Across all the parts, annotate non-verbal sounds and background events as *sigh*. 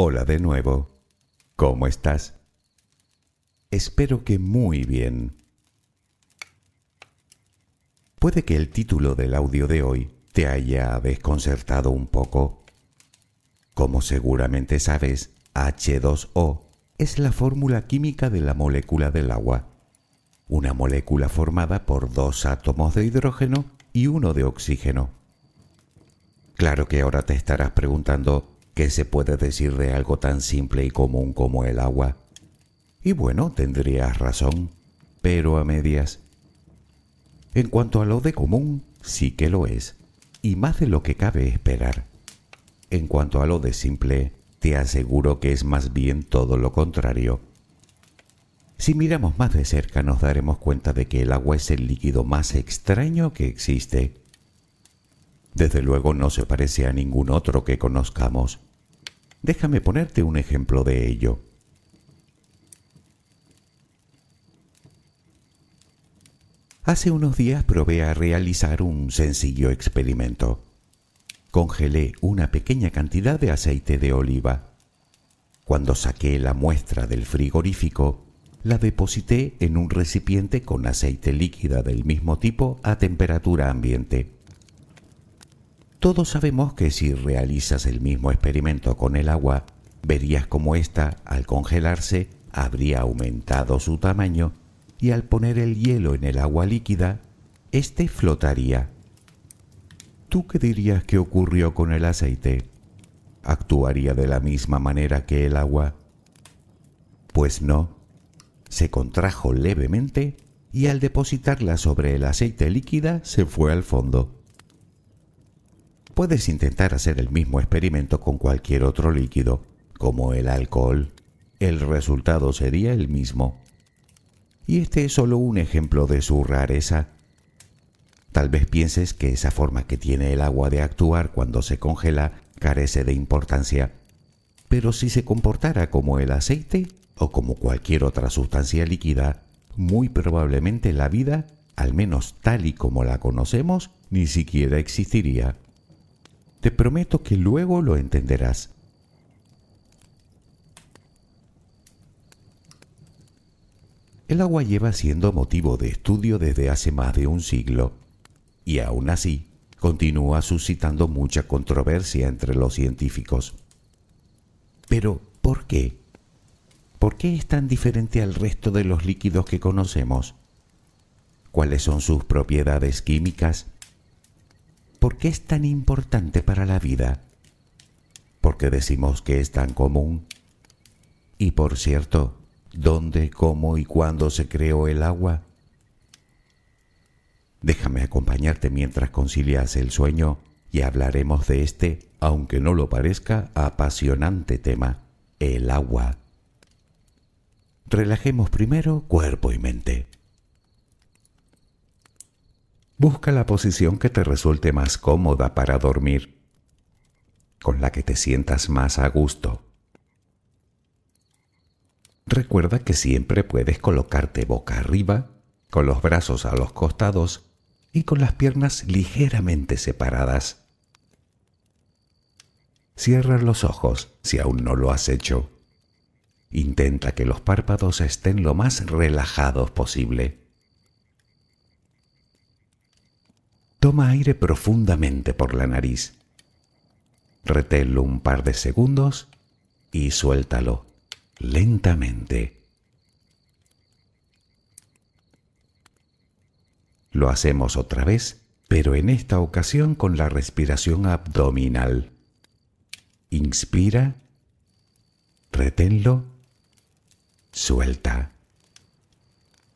Hola de nuevo. ¿Cómo estás? Espero que muy bien. Puede que el título del audio de hoy te haya desconcertado un poco. Como seguramente sabes, H2O es la fórmula química de la molécula del agua, una molécula formada por dos átomos de hidrógeno y uno de oxígeno. Claro que ahora te estarás preguntando qué se puede decir de algo tan simple y común como el agua. Y bueno, tendrías razón, pero a medias. En cuanto a lo de común, sí que lo es, y más de lo que cabe esperar. En cuanto a lo de simple, te aseguro que es más bien todo lo contrario. Si miramos más de cerca nos daremos cuenta de que el agua es el líquido más extraño que existe desde luego no se parece a ningún otro que conozcamos. Déjame ponerte un ejemplo de ello. Hace unos días probé a realizar un sencillo experimento. Congelé una pequeña cantidad de aceite de oliva. Cuando saqué la muestra del frigorífico, la deposité en un recipiente con aceite líquida del mismo tipo a temperatura ambiente. Todos sabemos que si realizas el mismo experimento con el agua, verías cómo ésta, al congelarse, habría aumentado su tamaño y al poner el hielo en el agua líquida, éste flotaría. ¿Tú qué dirías que ocurrió con el aceite? ¿Actuaría de la misma manera que el agua? Pues no. Se contrajo levemente y al depositarla sobre el aceite líquida se fue al fondo. Puedes intentar hacer el mismo experimento con cualquier otro líquido, como el alcohol. El resultado sería el mismo. Y este es solo un ejemplo de su rareza. Tal vez pienses que esa forma que tiene el agua de actuar cuando se congela carece de importancia. Pero si se comportara como el aceite o como cualquier otra sustancia líquida, muy probablemente la vida, al menos tal y como la conocemos, ni siquiera existiría. Te prometo que luego lo entenderás. El agua lleva siendo motivo de estudio desde hace más de un siglo y aún así continúa suscitando mucha controversia entre los científicos. Pero, ¿por qué? ¿Por qué es tan diferente al resto de los líquidos que conocemos? ¿Cuáles son sus propiedades químicas? ¿Por qué es tan importante para la vida? ¿Por qué decimos que es tan común? Y por cierto, ¿dónde, cómo y cuándo se creó el agua? Déjame acompañarte mientras concilias el sueño y hablaremos de este, aunque no lo parezca, apasionante tema, el agua. Relajemos primero cuerpo y mente. Busca la posición que te resulte más cómoda para dormir, con la que te sientas más a gusto. Recuerda que siempre puedes colocarte boca arriba, con los brazos a los costados y con las piernas ligeramente separadas. Cierra los ojos si aún no lo has hecho. Intenta que los párpados estén lo más relajados posible. Toma aire profundamente por la nariz. Reténlo un par de segundos y suéltalo lentamente. Lo hacemos otra vez, pero en esta ocasión con la respiración abdominal. Inspira, reténlo, suelta.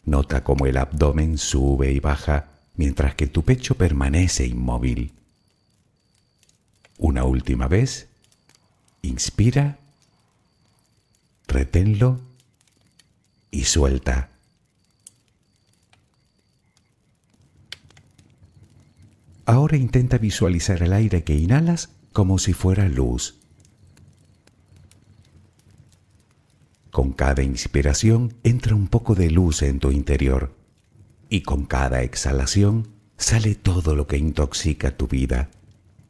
Nota cómo el abdomen sube y baja mientras que tu pecho permanece inmóvil. Una última vez, inspira, reténlo y suelta. Ahora intenta visualizar el aire que inhalas como si fuera luz. Con cada inspiración entra un poco de luz en tu interior y con cada exhalación sale todo lo que intoxica tu vida,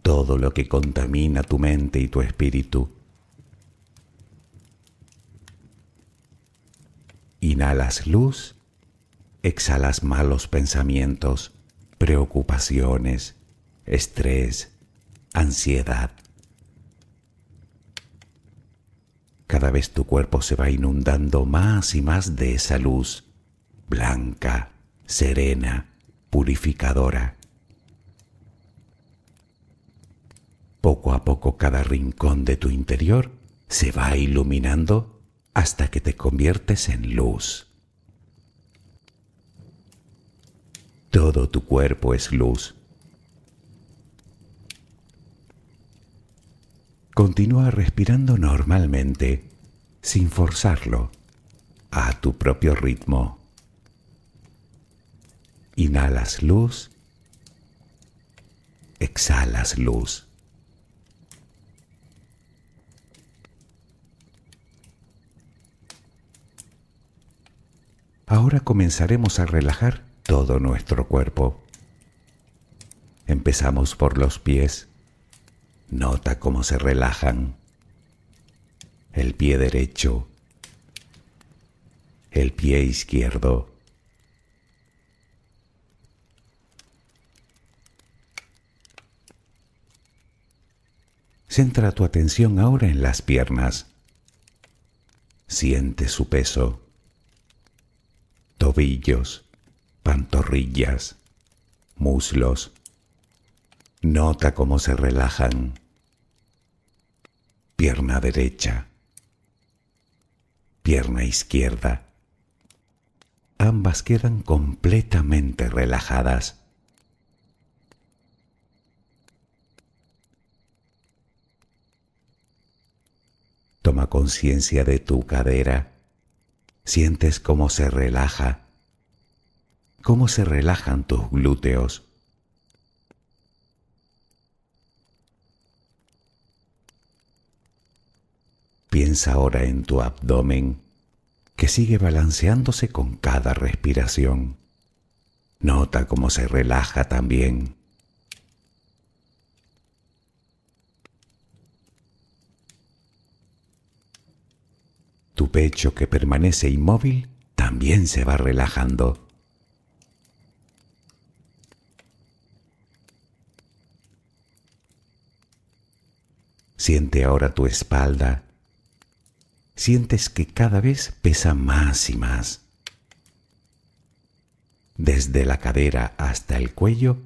todo lo que contamina tu mente y tu espíritu. Inhalas luz, exhalas malos pensamientos, preocupaciones, estrés, ansiedad. Cada vez tu cuerpo se va inundando más y más de esa luz blanca, serena, purificadora. Poco a poco cada rincón de tu interior se va iluminando hasta que te conviertes en luz. Todo tu cuerpo es luz. Continúa respirando normalmente, sin forzarlo, a tu propio ritmo. Inhalas luz, exhalas luz. Ahora comenzaremos a relajar todo nuestro cuerpo. Empezamos por los pies. Nota cómo se relajan. El pie derecho. El pie izquierdo. Centra tu atención ahora en las piernas. Siente su peso. Tobillos, pantorrillas, muslos. Nota cómo se relajan. Pierna derecha. Pierna izquierda. Ambas quedan completamente relajadas. Toma conciencia de tu cadera. Sientes cómo se relaja, cómo se relajan tus glúteos. Piensa ahora en tu abdomen que sigue balanceándose con cada respiración. Nota cómo se relaja también. Tu pecho que permanece inmóvil también se va relajando. Siente ahora tu espalda. Sientes que cada vez pesa más y más. Desde la cadera hasta el cuello,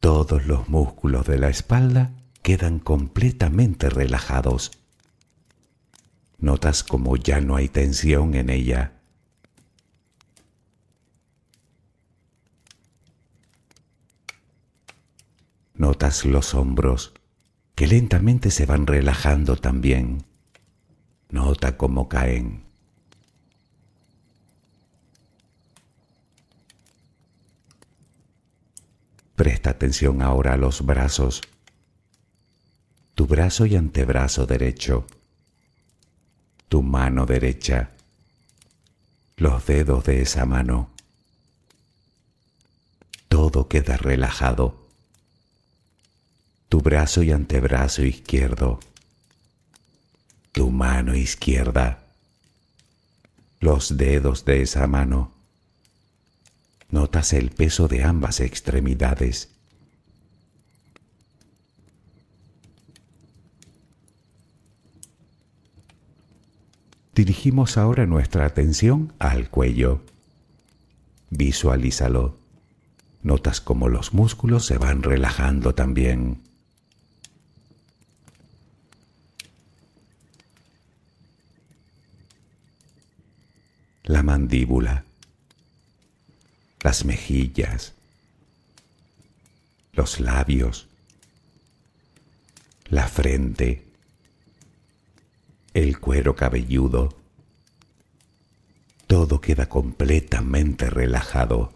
todos los músculos de la espalda quedan completamente relajados notas como ya no hay tensión en ella. Notas los hombros que lentamente se van relajando también. Nota cómo caen. Presta atención ahora a los brazos. Tu brazo y antebrazo derecho tu mano derecha, los dedos de esa mano. Todo queda relajado. Tu brazo y antebrazo izquierdo, tu mano izquierda, los dedos de esa mano. Notas el peso de ambas extremidades. Dirigimos ahora nuestra atención al cuello. Visualízalo. Notas cómo los músculos se van relajando también. La mandíbula, las mejillas, los labios, la frente, el cuero cabelludo. Todo queda completamente relajado.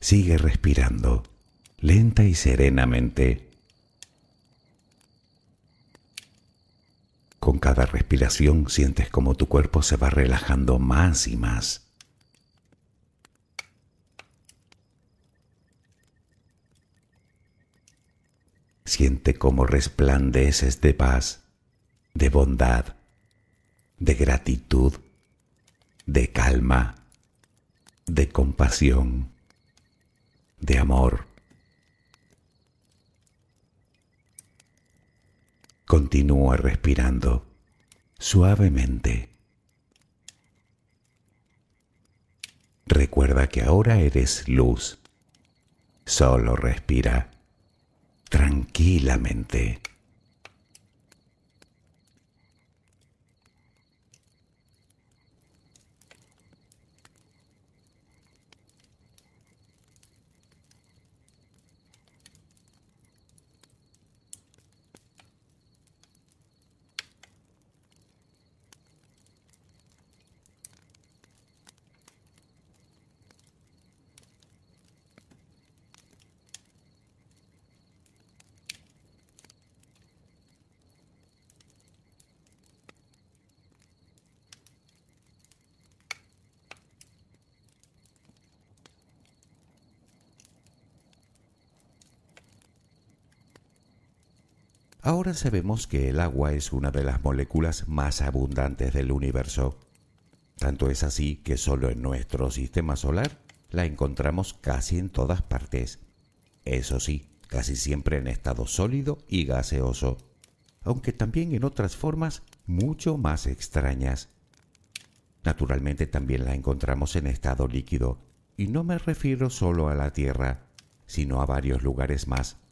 Sigue respirando, lenta y serenamente. Con cada respiración sientes como tu cuerpo se va relajando más y más. Siente cómo resplandeces de paz, de bondad, de gratitud, de calma, de compasión, de amor. Continúa respirando suavemente. Recuerda que ahora eres luz. Solo respira tranquilamente. Ahora sabemos que el agua es una de las moléculas más abundantes del universo. Tanto es así que solo en nuestro sistema solar la encontramos casi en todas partes. Eso sí, casi siempre en estado sólido y gaseoso, aunque también en otras formas mucho más extrañas. Naturalmente también la encontramos en estado líquido, y no me refiero solo a la Tierra, sino a varios lugares más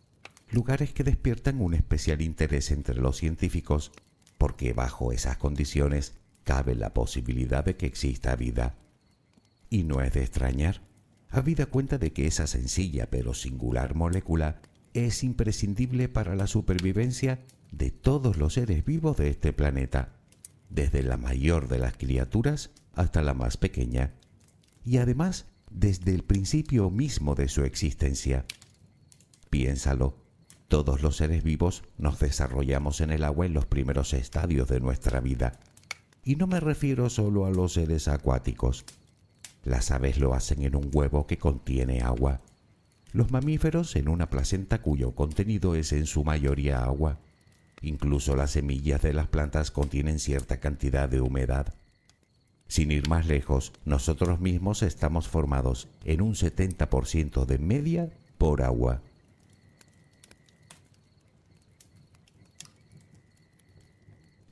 lugares que despiertan un especial interés entre los científicos porque bajo esas condiciones cabe la posibilidad de que exista vida. Y no es de extrañar, habida cuenta de que esa sencilla pero singular molécula es imprescindible para la supervivencia de todos los seres vivos de este planeta, desde la mayor de las criaturas hasta la más pequeña, y además desde el principio mismo de su existencia. Piénsalo, todos los seres vivos nos desarrollamos en el agua en los primeros estadios de nuestra vida. Y no me refiero solo a los seres acuáticos. Las aves lo hacen en un huevo que contiene agua. Los mamíferos en una placenta cuyo contenido es en su mayoría agua. Incluso las semillas de las plantas contienen cierta cantidad de humedad. Sin ir más lejos, nosotros mismos estamos formados en un 70% de media por agua.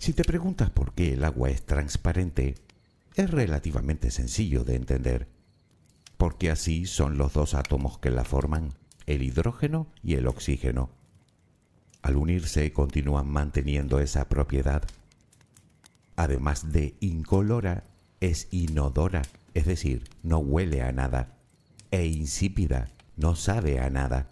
Si te preguntas por qué el agua es transparente, es relativamente sencillo de entender, porque así son los dos átomos que la forman, el hidrógeno y el oxígeno. Al unirse continúan manteniendo esa propiedad. Además de incolora, es inodora, es decir, no huele a nada, e insípida, no sabe a nada.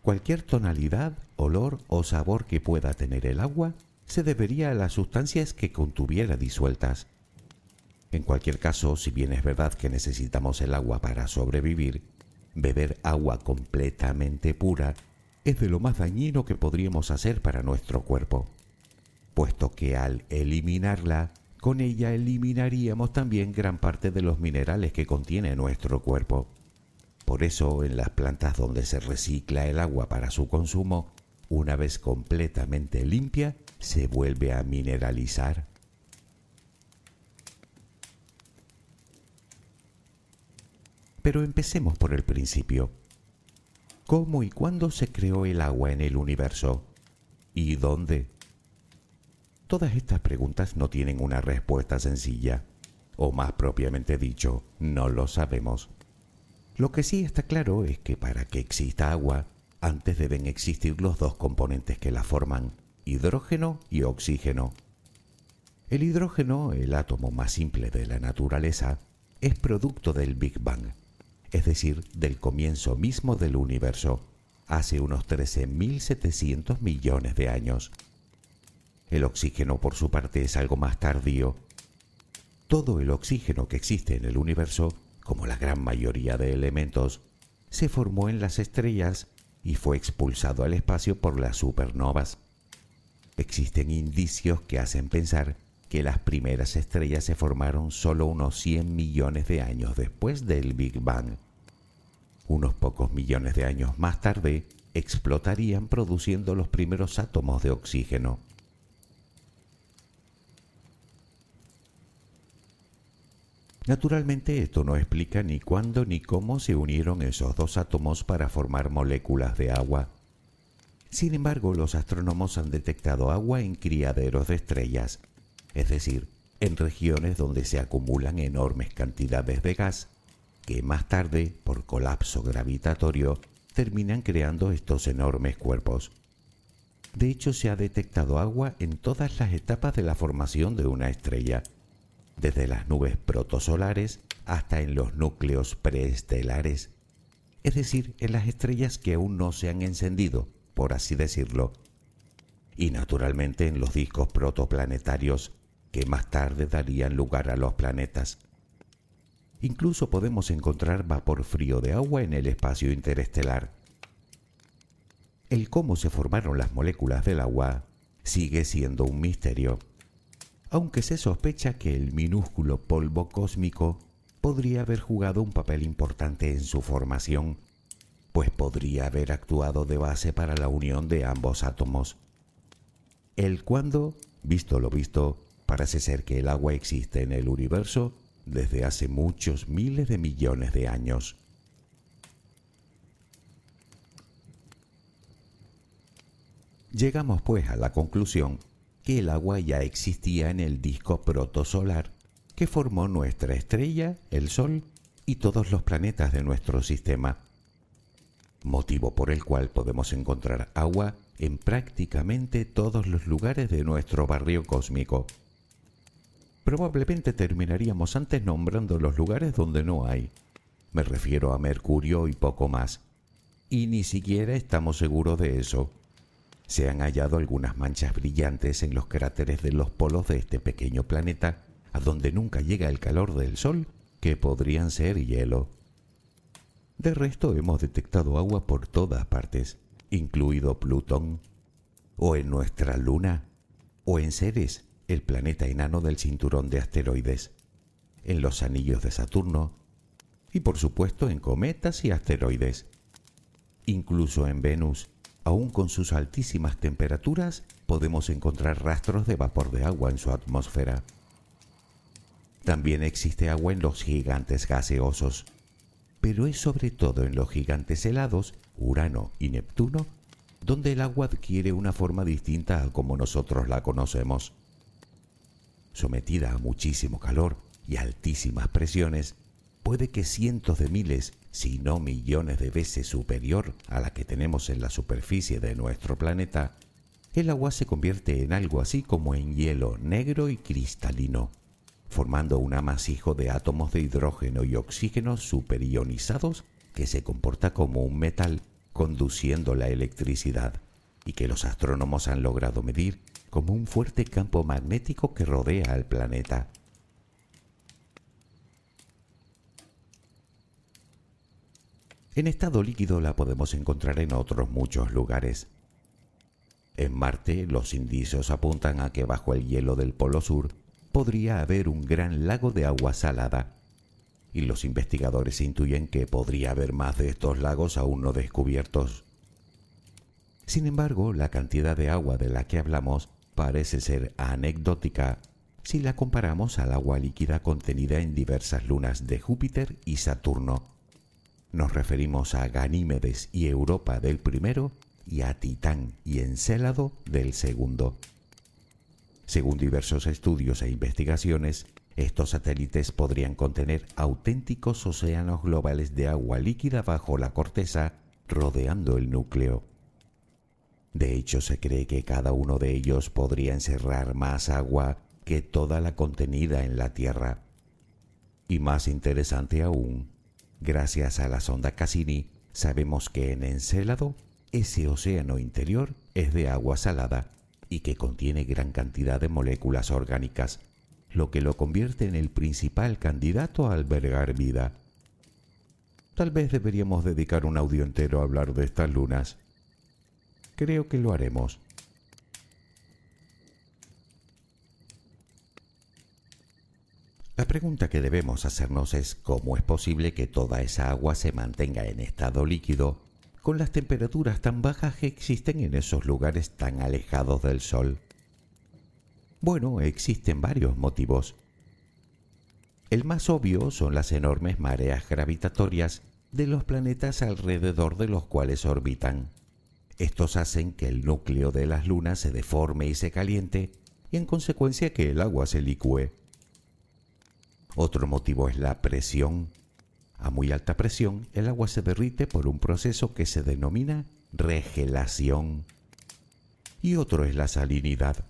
Cualquier tonalidad, olor o sabor que pueda tener el agua se debería a las sustancias que contuviera disueltas. En cualquier caso, si bien es verdad que necesitamos el agua para sobrevivir, beber agua completamente pura es de lo más dañino que podríamos hacer para nuestro cuerpo, puesto que al eliminarla, con ella eliminaríamos también gran parte de los minerales que contiene nuestro cuerpo. Por eso, en las plantas donde se recicla el agua para su consumo, una vez completamente limpia, se vuelve a mineralizar. Pero empecemos por el principio. ¿Cómo y cuándo se creó el agua en el universo? ¿Y dónde? Todas estas preguntas no tienen una respuesta sencilla, o más propiamente dicho, no lo sabemos. Lo que sí está claro es que para que exista agua, antes deben existir los dos componentes que la forman, hidrógeno y oxígeno. El hidrógeno, el átomo más simple de la naturaleza, es producto del Big Bang, es decir, del comienzo mismo del universo, hace unos 13.700 millones de años. El oxígeno, por su parte, es algo más tardío. Todo el oxígeno que existe en el universo, como la gran mayoría de elementos, se formó en las estrellas y fue expulsado al espacio por las supernovas. Existen indicios que hacen pensar que las primeras estrellas se formaron solo unos 100 millones de años después del Big Bang. Unos pocos millones de años más tarde, explotarían produciendo los primeros átomos de oxígeno. Naturalmente esto no explica ni cuándo ni cómo se unieron esos dos átomos para formar moléculas de agua. Sin embargo, los astrónomos han detectado agua en criaderos de estrellas, es decir, en regiones donde se acumulan enormes cantidades de gas, que más tarde, por colapso gravitatorio, terminan creando estos enormes cuerpos. De hecho, se ha detectado agua en todas las etapas de la formación de una estrella, desde las nubes protosolares hasta en los núcleos preestelares, es decir, en las estrellas que aún no se han encendido, por así decirlo, y naturalmente en los discos protoplanetarios que más tarde darían lugar a los planetas. Incluso podemos encontrar vapor frío de agua en el espacio interestelar. El cómo se formaron las moléculas del agua sigue siendo un misterio aunque se sospecha que el minúsculo polvo cósmico podría haber jugado un papel importante en su formación, pues podría haber actuado de base para la unión de ambos átomos. El cuándo, visto lo visto, parece ser que el agua existe en el universo desde hace muchos miles de millones de años. Llegamos pues a la conclusión que el agua ya existía en el disco protosolar que formó nuestra estrella, el Sol, y todos los planetas de nuestro sistema, motivo por el cual podemos encontrar agua en prácticamente todos los lugares de nuestro barrio cósmico. Probablemente terminaríamos antes nombrando los lugares donde no hay. Me refiero a Mercurio y poco más. Y ni siquiera estamos seguros de eso se han hallado algunas manchas brillantes en los cráteres de los polos de este pequeño planeta, a donde nunca llega el calor del Sol, que podrían ser hielo. De resto hemos detectado agua por todas partes, incluido Plutón, o en nuestra Luna, o en Ceres, el planeta enano del cinturón de asteroides, en los anillos de Saturno, y por supuesto en cometas y asteroides, incluso en Venus, Aún con sus altísimas temperaturas, podemos encontrar rastros de vapor de agua en su atmósfera. También existe agua en los gigantes gaseosos, pero es sobre todo en los gigantes helados, Urano y Neptuno, donde el agua adquiere una forma distinta a como nosotros la conocemos. Sometida a muchísimo calor y altísimas presiones, puede que cientos de miles si no millones de veces superior a la que tenemos en la superficie de nuestro planeta, el agua se convierte en algo así como en hielo negro y cristalino, formando un amasijo de átomos de hidrógeno y oxígeno superionizados que se comporta como un metal conduciendo la electricidad y que los astrónomos han logrado medir como un fuerte campo magnético que rodea al planeta. En estado líquido la podemos encontrar en otros muchos lugares. En Marte los indicios apuntan a que bajo el hielo del Polo Sur podría haber un gran lago de agua salada, y los investigadores intuyen que podría haber más de estos lagos aún no descubiertos. Sin embargo, la cantidad de agua de la que hablamos parece ser anecdótica si la comparamos al agua líquida contenida en diversas lunas de Júpiter y Saturno. Nos referimos a Ganímedes y Europa del primero y a Titán y Encélado del segundo. Según diversos estudios e investigaciones, estos satélites podrían contener auténticos océanos globales de agua líquida bajo la corteza rodeando el núcleo. De hecho, se cree que cada uno de ellos podría encerrar más agua que toda la contenida en la Tierra. Y más interesante aún, Gracias a la sonda Cassini sabemos que en Encélado ese océano interior es de agua salada y que contiene gran cantidad de moléculas orgánicas, lo que lo convierte en el principal candidato a albergar vida. Tal vez deberíamos dedicar un audio entero a hablar de estas lunas. Creo que lo haremos. La pregunta que debemos hacernos es cómo es posible que toda esa agua se mantenga en estado líquido con las temperaturas tan bajas que existen en esos lugares tan alejados del Sol? Bueno, existen varios motivos. El más obvio son las enormes mareas gravitatorias de los planetas alrededor de los cuales orbitan. Estos hacen que el núcleo de las lunas se deforme y se caliente y en consecuencia que el agua se licúe. Otro motivo es la presión. A muy alta presión, el agua se derrite por un proceso que se denomina regelación. Y otro es la salinidad.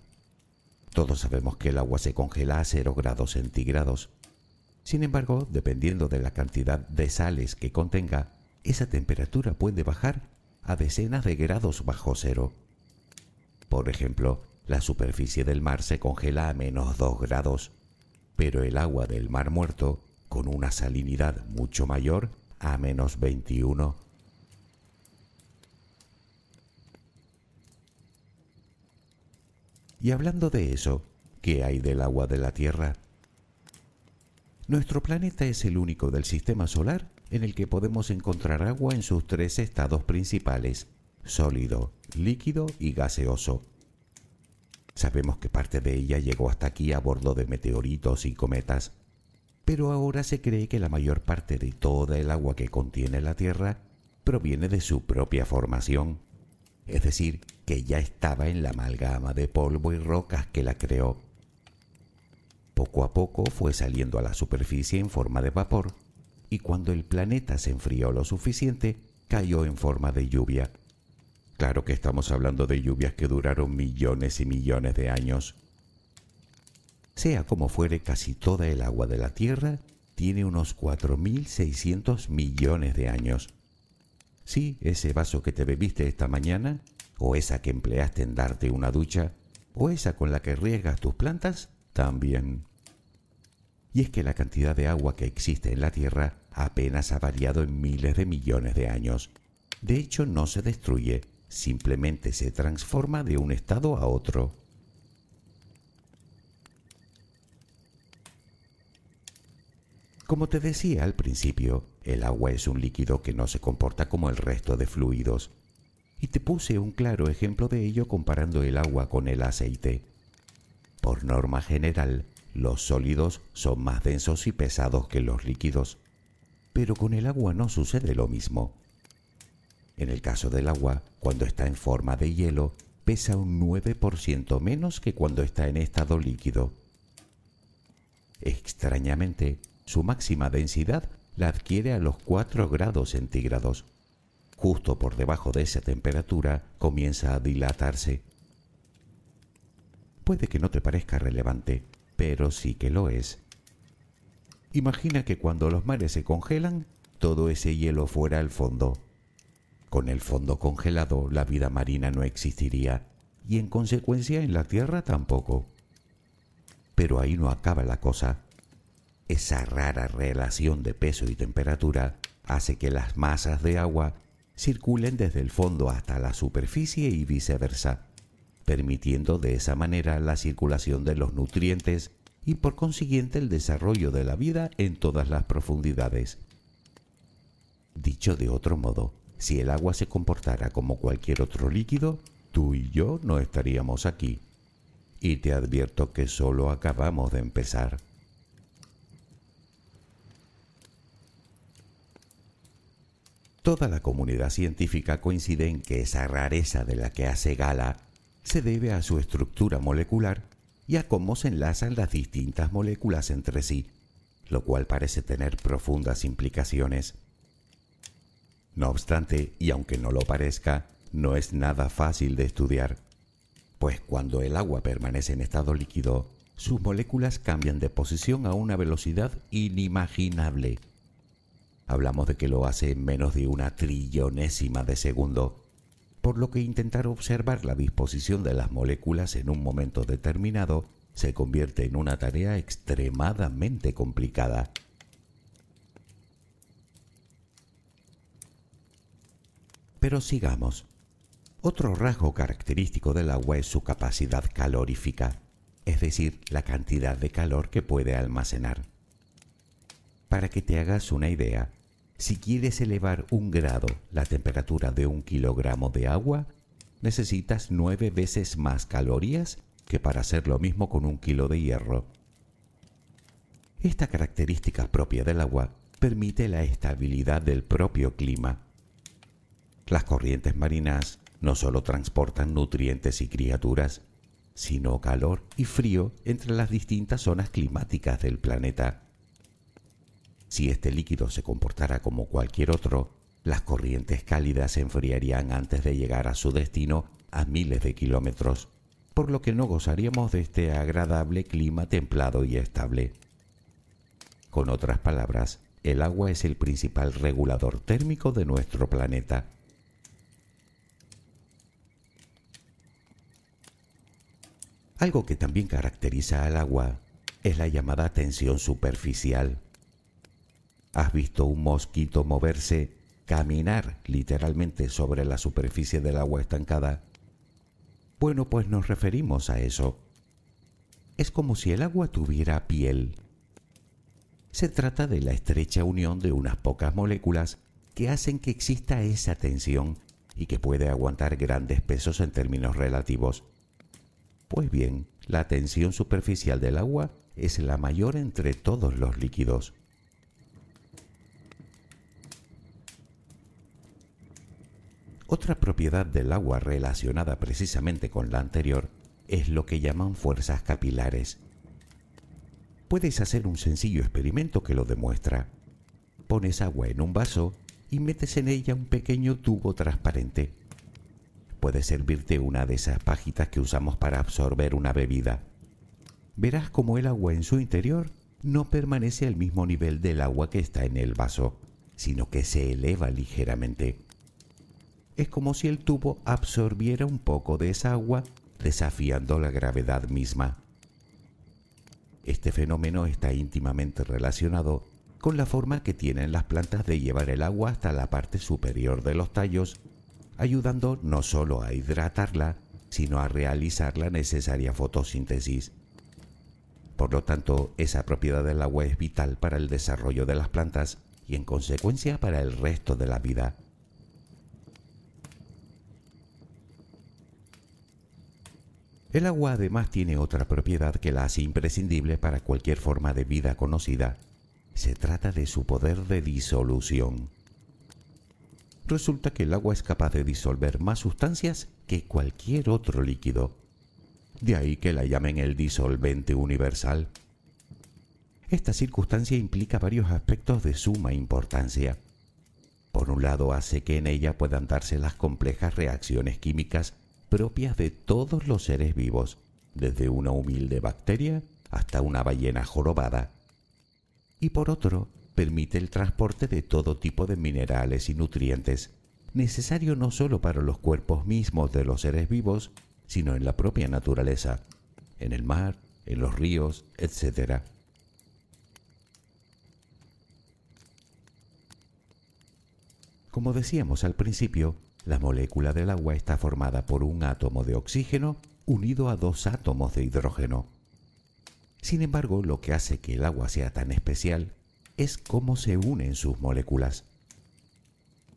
Todos sabemos que el agua se congela a 0 grados centígrados. Sin embargo, dependiendo de la cantidad de sales que contenga, esa temperatura puede bajar a decenas de grados bajo cero. Por ejemplo, la superficie del mar se congela a menos 2 grados, pero el agua del mar muerto, con una salinidad mucho mayor, a menos 21. Y hablando de eso, ¿qué hay del agua de la Tierra? Nuestro planeta es el único del sistema solar en el que podemos encontrar agua en sus tres estados principales, sólido, líquido y gaseoso. Sabemos que parte de ella llegó hasta aquí a bordo de meteoritos y cometas, pero ahora se cree que la mayor parte de toda el agua que contiene la Tierra proviene de su propia formación, es decir, que ya estaba en la amalgama de polvo y rocas que la creó. Poco a poco fue saliendo a la superficie en forma de vapor y cuando el planeta se enfrió lo suficiente, cayó en forma de lluvia. Claro que estamos hablando de lluvias que duraron millones y millones de años. Sea como fuere, casi toda el agua de la Tierra tiene unos 4.600 millones de años. Sí, ese vaso que te bebiste esta mañana, o esa que empleaste en darte una ducha, o esa con la que riegas tus plantas, también. Y es que la cantidad de agua que existe en la Tierra apenas ha variado en miles de millones de años. De hecho, no se destruye, simplemente se transforma de un estado a otro. Como te decía al principio, el agua es un líquido que no se comporta como el resto de fluidos. Y te puse un claro ejemplo de ello comparando el agua con el aceite. Por norma general, los sólidos son más densos y pesados que los líquidos, pero con el agua no sucede lo mismo. En el caso del agua, cuando está en forma de hielo, pesa un 9% menos que cuando está en estado líquido. Extrañamente, su máxima densidad la adquiere a los 4 grados centígrados. Justo por debajo de esa temperatura comienza a dilatarse. Puede que no te parezca relevante, pero sí que lo es. Imagina que cuando los mares se congelan, todo ese hielo fuera al fondo con el fondo congelado la vida marina no existiría y en consecuencia en la Tierra tampoco. Pero ahí no acaba la cosa. Esa rara relación de peso y temperatura hace que las masas de agua circulen desde el fondo hasta la superficie y viceversa, permitiendo de esa manera la circulación de los nutrientes y por consiguiente el desarrollo de la vida en todas las profundidades. Dicho de otro modo, si el agua se comportara como cualquier otro líquido, tú y yo no estaríamos aquí. Y te advierto que solo acabamos de empezar. Toda la comunidad científica coincide en que esa rareza de la que hace gala se debe a su estructura molecular y a cómo se enlazan las distintas moléculas entre sí, lo cual parece tener profundas implicaciones. No obstante, y aunque no lo parezca, no es nada fácil de estudiar, pues cuando el agua permanece en estado líquido, sus moléculas cambian de posición a una velocidad inimaginable. Hablamos de que lo hace en menos de una trillonésima de segundo, por lo que intentar observar la disposición de las moléculas en un momento determinado se convierte en una tarea extremadamente complicada. Pero sigamos. Otro rasgo característico del agua es su capacidad calorífica, es decir, la cantidad de calor que puede almacenar. Para que te hagas una idea, Si quieres elevar un grado la temperatura de un kilogramo de agua, necesitas nueve veces más calorías que para hacer lo mismo con un kilo de hierro. Esta característica propia del agua permite la estabilidad del propio clima. Las corrientes marinas no solo transportan nutrientes y criaturas, sino calor y frío entre las distintas zonas climáticas del planeta. Si este líquido se comportara como cualquier otro, las corrientes cálidas se enfriarían antes de llegar a su destino a miles de kilómetros, por lo que no gozaríamos de este agradable clima templado y estable. Con otras palabras, el agua es el principal regulador térmico de nuestro planeta. Algo que también caracteriza al agua es la llamada tensión superficial. ¿Has visto un mosquito moverse, caminar literalmente sobre la superficie del agua estancada? Bueno, pues nos referimos a eso. Es como si el agua tuviera piel. Se trata de la estrecha unión de unas pocas moléculas que hacen que exista esa tensión y que puede aguantar grandes pesos en términos relativos. Pues bien, la tensión superficial del agua es la mayor entre todos los líquidos. Otra propiedad del agua relacionada precisamente con la anterior es lo que llaman fuerzas capilares. Puedes hacer un sencillo experimento que lo demuestra. Pones agua en un vaso y metes en ella un pequeño tubo transparente. Puede servirte una de esas pajitas que usamos para absorber una bebida. Verás como el agua en su interior no permanece al mismo nivel del agua que está en el vaso, sino que se eleva ligeramente es como si el tubo absorbiera un poco de esa agua, desafiando la gravedad misma. Este fenómeno está íntimamente relacionado con la forma que tienen las plantas de llevar el agua hasta la parte superior de los tallos, ayudando no solo a hidratarla, sino a realizar la necesaria fotosíntesis. Por lo tanto, esa propiedad del agua es vital para el desarrollo de las plantas y en consecuencia para el resto de la vida. El agua además tiene otra propiedad que la hace imprescindible para cualquier forma de vida conocida. Se trata de su poder de disolución. Resulta que el agua es capaz de disolver más sustancias que cualquier otro líquido. De ahí que la llamen el disolvente universal. Esta circunstancia implica varios aspectos de suma importancia. Por un lado, hace que en ella puedan darse las complejas reacciones químicas propias de todos los seres vivos, desde una humilde bacteria hasta una ballena jorobada. Y por otro, permite el transporte de todo tipo de minerales y nutrientes, necesario no solo para los cuerpos mismos de los seres vivos, sino en la propia naturaleza, en el mar, en los ríos, etc. Como decíamos al principio, la molécula del agua está formada por un átomo de oxígeno unido a dos átomos de hidrógeno. Sin embargo, lo que hace que el agua sea tan especial es cómo se unen sus moléculas.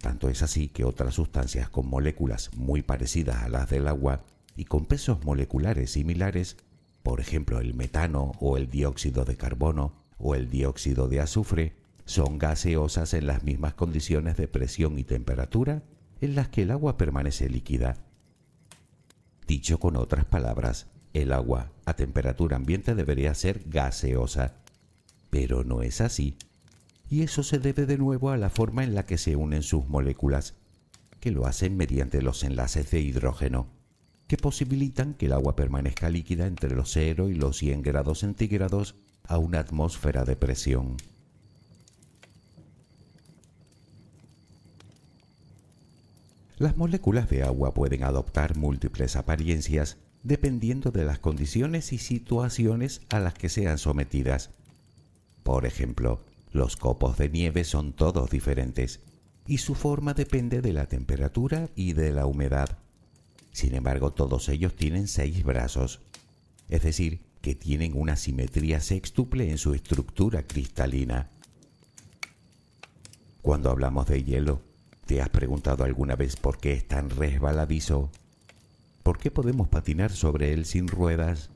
Tanto es así que otras sustancias con moléculas muy parecidas a las del agua y con pesos moleculares similares, por ejemplo el metano o el dióxido de carbono o el dióxido de azufre, son gaseosas en las mismas condiciones de presión y temperatura en las que el agua permanece líquida. Dicho con otras palabras, el agua a temperatura ambiente debería ser gaseosa, pero no es así. Y eso se debe de nuevo a la forma en la que se unen sus moléculas, que lo hacen mediante los enlaces de hidrógeno, que posibilitan que el agua permanezca líquida entre los 0 y los 100 grados centígrados a una atmósfera de presión. Las moléculas de agua pueden adoptar múltiples apariencias dependiendo de las condiciones y situaciones a las que sean sometidas. Por ejemplo, los copos de nieve son todos diferentes y su forma depende de la temperatura y de la humedad. Sin embargo, todos ellos tienen seis brazos, es decir, que tienen una simetría sextuple en su estructura cristalina. Cuando hablamos de hielo, ¿te has preguntado alguna vez por qué es tan resbaladizo? ¿Por qué podemos patinar sobre él sin ruedas?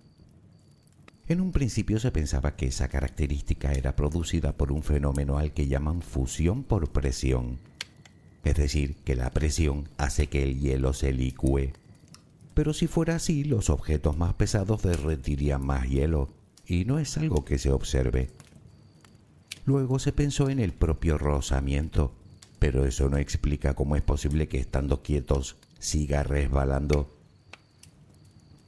En un principio se pensaba que esa característica era producida por un fenómeno al que llaman fusión por presión. Es decir, que la presión hace que el hielo se licúe. Pero si fuera así, los objetos más pesados derretirían más hielo, y no es algo que se observe. Luego se pensó en el propio rozamiento, pero eso no explica cómo es posible que estando quietos siga resbalando.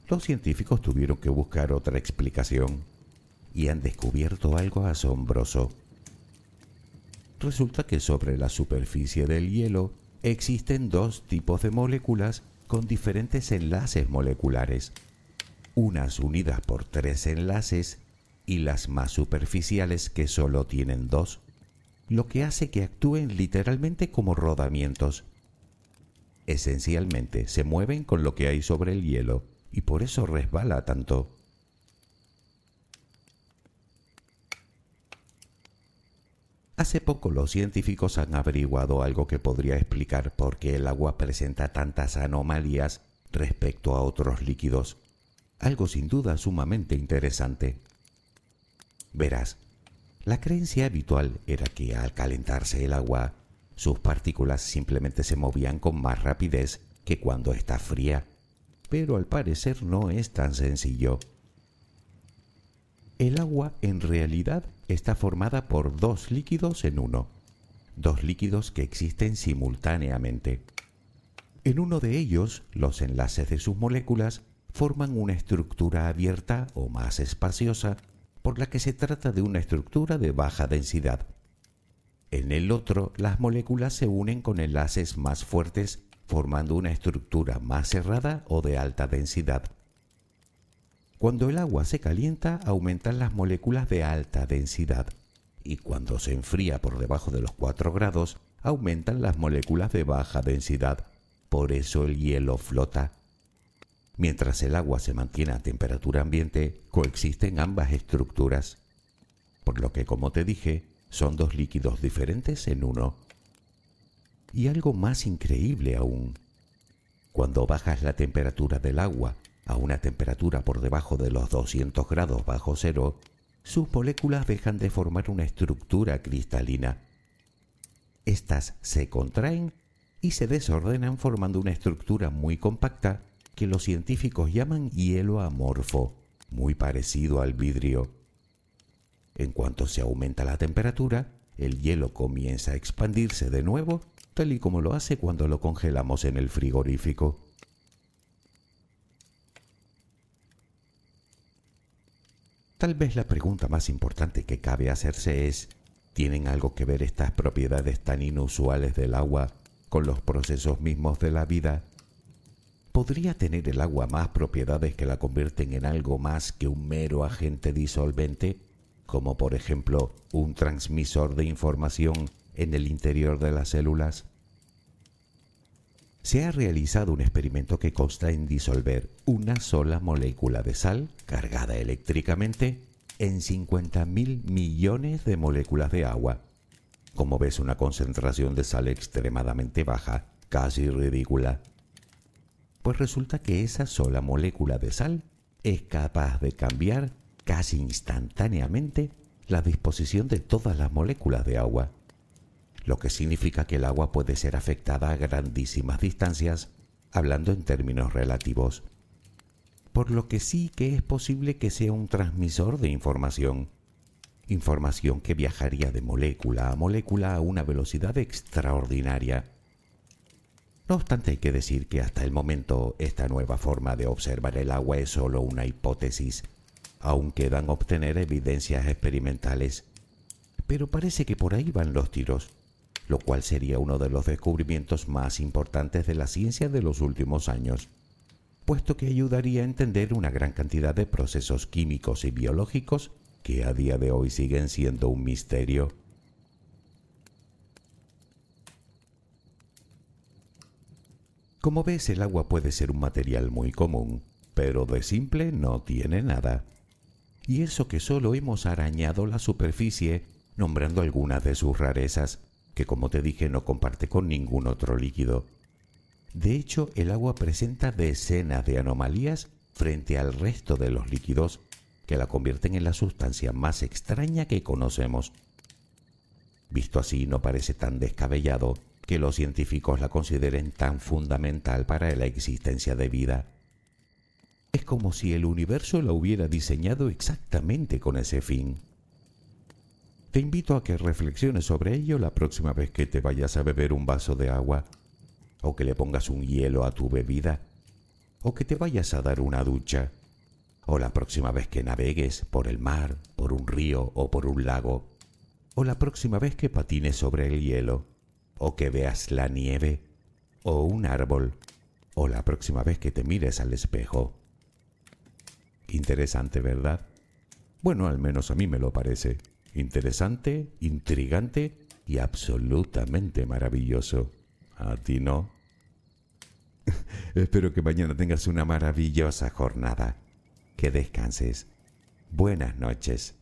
Los científicos tuvieron que buscar otra explicación y han descubierto algo asombroso. Resulta que sobre la superficie del hielo existen dos tipos de moléculas con diferentes enlaces moleculares, unas unidas por tres enlaces y las más superficiales que solo tienen dos, lo que hace que actúen literalmente como rodamientos. Esencialmente se mueven con lo que hay sobre el hielo y por eso resbala tanto. Hace poco los científicos han averiguado algo que podría explicar por qué el agua presenta tantas anomalías respecto a otros líquidos, algo sin duda sumamente interesante. Verás, la creencia habitual era que al calentarse el agua, sus partículas simplemente se movían con más rapidez que cuando está fría, pero al parecer no es tan sencillo. El agua en realidad está formada por dos líquidos en uno, dos líquidos que existen simultáneamente. En uno de ellos, los enlaces de sus moléculas forman una estructura abierta o más espaciosa por la que se trata de una estructura de baja densidad. En el otro, las moléculas se unen con enlaces más fuertes formando una estructura más cerrada o de alta densidad. Cuando el agua se calienta, aumentan las moléculas de alta densidad y cuando se enfría por debajo de los 4 grados, aumentan las moléculas de baja densidad. Por eso el hielo flota. Mientras el agua se mantiene a temperatura ambiente, coexisten ambas estructuras, por lo que, como te dije, son dos líquidos diferentes en uno. Y algo más increíble aún, cuando bajas la temperatura del agua a una temperatura por debajo de los 200 grados bajo cero, sus moléculas dejan de formar una estructura cristalina. Estas se contraen y se desordenan formando una estructura muy compacta que los científicos llaman hielo amorfo, muy parecido al vidrio. En cuanto se aumenta la temperatura, el hielo comienza a expandirse de nuevo, tal y como lo hace cuando lo congelamos en el frigorífico. Tal vez la pregunta más importante que cabe hacerse es, ¿tienen algo que ver estas propiedades tan inusuales del agua con los procesos mismos de la vida? ¿Podría tener el agua más propiedades que la convierten en algo más que un mero agente disolvente, como por ejemplo un transmisor de información en el interior de las células? Se ha realizado un experimento que consta en disolver una sola molécula de sal cargada eléctricamente en 50.000 millones de moléculas de agua. Como ves, una concentración de sal extremadamente baja, casi ridícula. Pues resulta que esa sola molécula de sal es capaz de cambiar casi instantáneamente la disposición de todas las moléculas de agua, lo que significa que el agua puede ser afectada a grandísimas distancias, hablando en términos relativos, por lo que sí que es posible que sea un transmisor de información, información que viajaría de molécula a molécula a una velocidad extraordinaria no obstante, hay que decir que hasta el momento esta nueva forma de observar el agua es solo una hipótesis. Aún quedan obtener evidencias experimentales. Pero parece que por ahí van los tiros, lo cual sería uno de los descubrimientos más importantes de la ciencia de los últimos años, puesto que ayudaría a entender una gran cantidad de procesos químicos y biológicos que a día de hoy siguen siendo un misterio. Como ves, el agua puede ser un material muy común, pero de simple no tiene nada. Y eso que solo hemos arañado la superficie nombrando algunas de sus rarezas, que como te dije no comparte con ningún otro líquido. De hecho, el agua presenta decenas de anomalías frente al resto de los líquidos que la convierten en la sustancia más extraña que conocemos. Visto así, no parece tan descabellado que los científicos la consideren tan fundamental para la existencia de vida. Es como si el universo la hubiera diseñado exactamente con ese fin. Te invito a que reflexiones sobre ello la próxima vez que te vayas a beber un vaso de agua, o que le pongas un hielo a tu bebida, o que te vayas a dar una ducha, o la próxima vez que navegues por el mar, por un río o por un lago, o la próxima vez que patines sobre el hielo, o que veas la nieve, o un árbol, o la próxima vez que te mires al espejo. Interesante, ¿verdad? Bueno, al menos a mí me lo parece. Interesante, intrigante y absolutamente maravilloso. ¿A ti no? *laughs* Espero que mañana tengas una maravillosa jornada. Que descanses. Buenas noches.